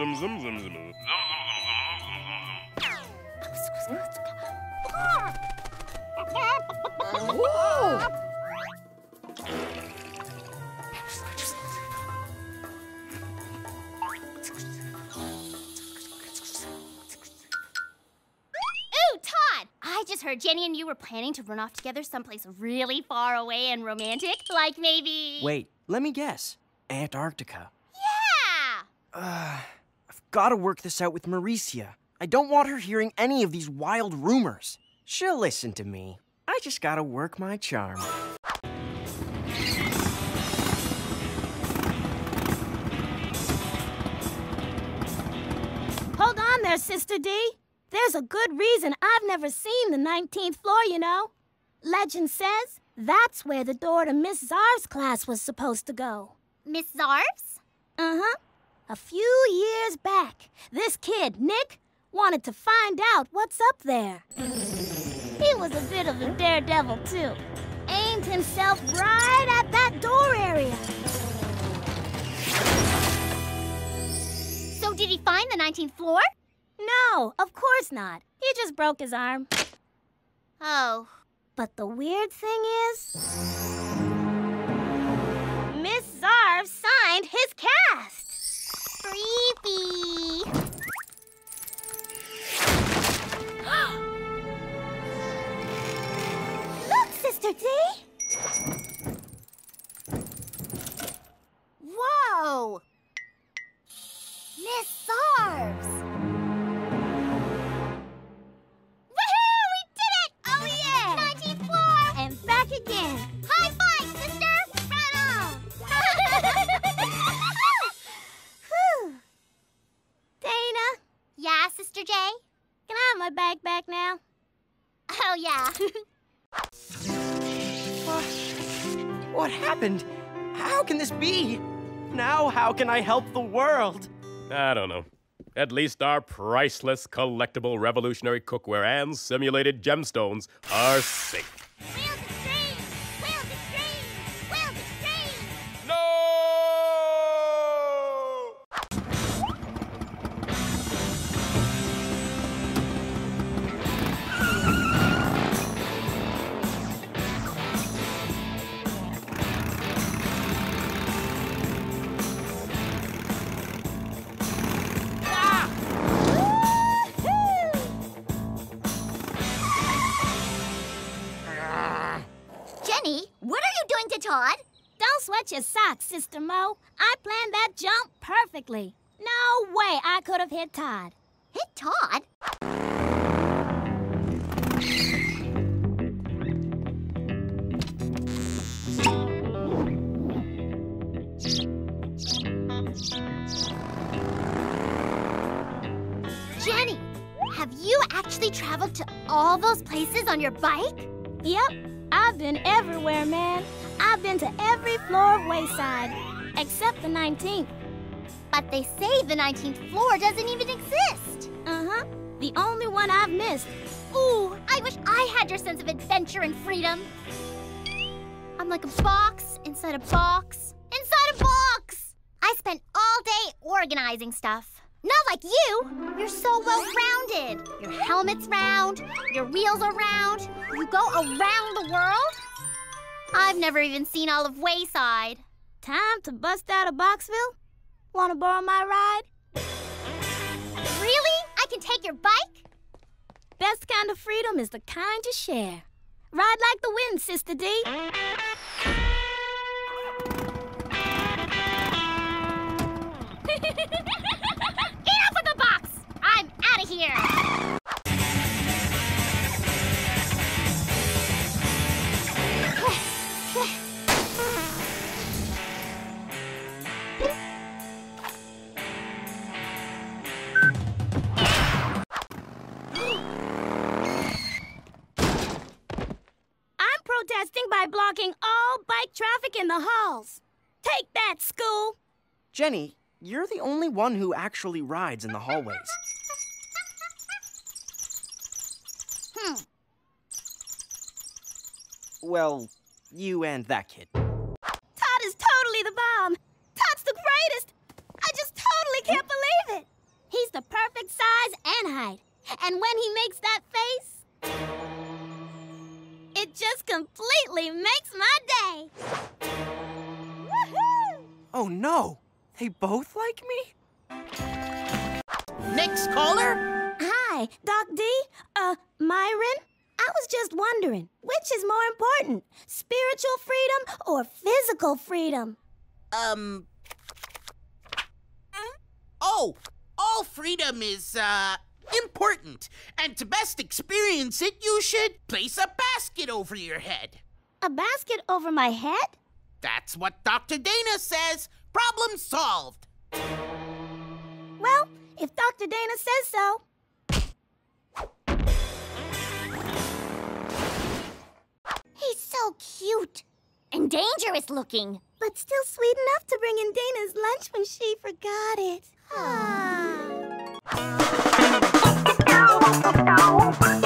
zum, zum, zum, zum. Ooh, Todd! I just heard Jenny and you were planning to run off together someplace really far away and romantic. Like maybe. Wait, let me guess. Antarctica. Yeah! I've gotta work this out with Maurecia. I don't want her hearing any of these wild rumors. She'll listen to me. I just gotta work my charm. Hold on there, Sister D. There's a good reason I've never seen the 19th floor, you know. Legend says that's where the door to Miss Zarv's class was supposed to go. Miss Zarves? Uh huh. A few years back, this kid, Nick, wanted to find out what's up there. He was a bit of a daredevil, too. Aimed himself right at that door area. So did he find the 19th floor? No, of course not. He just broke his arm. Oh. But the weird thing is. Miss Zarv signed his cast. Creepy. Yeah, Sister J? can I have my bag back now? Oh, yeah. What happened? How can this be? Now, how can I help the world? I don't know. At least our priceless collectible revolutionary cookware and simulated gemstones are safe. Jenny, what are you doing to Todd? Don't sweat your socks, Sister Mo. I planned that jump perfectly. No way I could have hit Todd. Hit Todd? Jenny, have you actually traveled to all those places on your bike? Yep, I've been everywhere, man. I've been to every floor of Wayside, except the 19th. But they say the 19th floor doesn't even exist. Uh huh. The only one I've missed. Ooh, I wish I had your sense of adventure and freedom. I'm like a box inside a box inside a box. I spent all day organizing stuff. Not like you. You're so well rounded. Your helmet's round, your wheels are round. You go around the world. I've never even seen all of Wayside. Time to bust out of Boxville? Wanna borrow my ride? Really? I can take your bike? Best kind of freedom is the kind you share. Ride like the wind, Sister D. protesting by blocking all bike traffic in the halls. Take that, school! Jenny, you're the only one who actually rides in the hallways. Hmm. Well, you and that kid. Todd is totally the bomb! Todd's the greatest! I just totally can't believe it! He's the perfect size and height. And when he makes that face completely makes my day. Oh no! They both like me? Next caller? Hi, Doc D. Uh, Myron? I was just wondering, which is more important, spiritual freedom or physical freedom? Um. Oh, all freedom is, uh, important. And to best experience it, you should place a basket over your head. A basket over my head? That's what Dr. Dana says. Problem solved. Well, if Dr. Dana says so. He's so cute. And dangerous looking. But still sweet enough to bring in Dana's lunch when she forgot it. Ah. Ah.